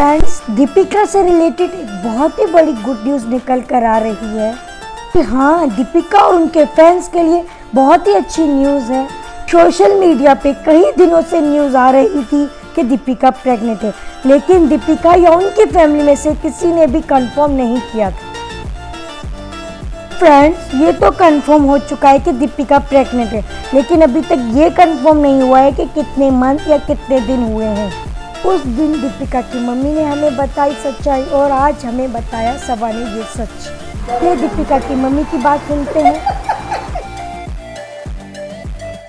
Friends Deepika से related एक बहुत ही बड़ी गुड न्यूज़ निकल कर आ रही है कि हाँ दीपिका और उनके फैंस के लिए बहुत ही अच्छी न्यूज़ है। सोशल मीडिया पे कई दिनों से न्यूज़ आ रही थी कि दीपिका प्रेग्नेंट है। लेकिन दीपिका या उनकी फैमिली में से किसी ने भी कंफर्म नहीं किया था। फ्रेंड्स ये तो कंफर्म हो चुका है कि दीपिका प्रेग्नेंट है। लेकिन अभी तक ये कंफर्म नहीं हुआ है कि कितने मंथ या कितने दिन हुए हैं। उस दिन दीपिका की मम्मी ने हमें बताई सच्चाई और आज हमें बताया सवा ने ये सच। ये दीपिका की मम्मी की बात सुनते हैं।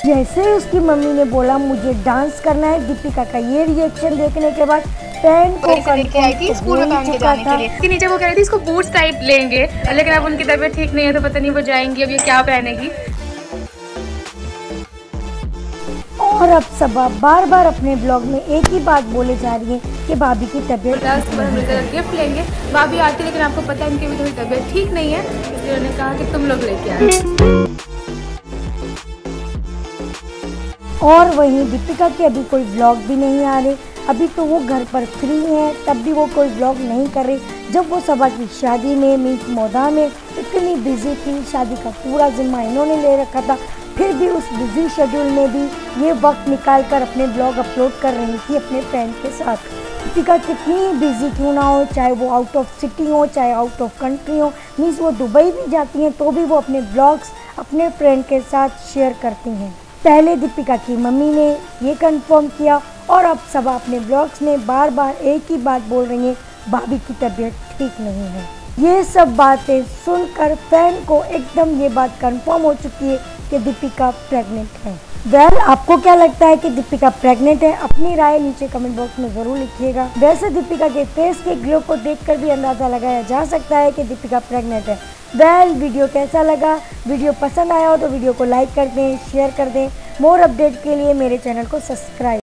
जैसे ही उसकी मम्मी ने बोला मुझे डांस करना है दीपिका का ये रिएक्शन देखने के बाद पैन को लेके आई थी स्कूल में पहन के जाने के लिए। इसके नीचे वो कह रही थी इसको बूट्स टाइप लेंगे लेकिन अब उनकी तबीयत ठीक नहीं है तो पता नहीं वो जाएँगी अब ये क्या पहनेगी। और अब सबा बार बार अपने ब्लॉग में एक ही बात बोले जा रही है कि भाभी की तबीयत पचास पर हम गिफ्ट लेंगे। भाभी आती लेकिन आपको पता है उनकी भी थोड़ी तबीयत ठीक नहीं है इसलिए उन्होंने कहा कि तुम लोग लेके आए। और वहीं दीपिका के अभी कोई ब्लॉग भी नहीं आ रहे। अभी तो वो घर पर फ्री हैं तब भी वो कोई ब्लॉग नहीं कर रही। जब वो सबा की शादी में मीट मोदा में इतनी बिज़ी थी शादी का पूरा जिम्मा इन्होंने ले रखा था। फिर भी उस बिज़ी शेड्यूल में भी ये वक्त निकाल कर अपने ब्लॉग अपलोड कर रही थी अपने फ्रेंड के साथ। दीपिका कितनी बिज़ी क्यों ना हो, चाहे वो आउट ऑफ़ सिटी हो, चाहे आउट ऑफ़ कंट्री हो मीन्स वो दुबई भी जाती हैं तो भी वो अपने ब्लॉग्स अपने फ्रेंड के साथ शेयर करती हैं। पहले दीपिका की मम्मी ने ये कंफर्म किया और अब सब अपने ब्लॉग्स में बार बार एक ही बात बोल रही हैं, भाभी की तबीयत ठीक नहीं है। ये सब बातें सुनकर फ़ैन को एकदम ये बात कंफर्म हो चुकी है कि दीपिका प्रेग्नेंट है। वेल well, आपको क्या लगता है कि दीपिका प्रेग्नेंट है? अपनी राय नीचे कमेंट बॉक्स में ज़रूर लिखिएगा। वैसे दीपिका के फेस के ग्लो को देखकर भी अंदाज़ा लगाया जा सकता है कि दीपिका प्रेग्नेंट है। वेल well, वीडियो कैसा लगा? वीडियो पसंद आया हो तो वीडियो को लाइक कर दें शेयर कर दें। मोर अपडेट के लिए मेरे चैनल को सब्सक्राइब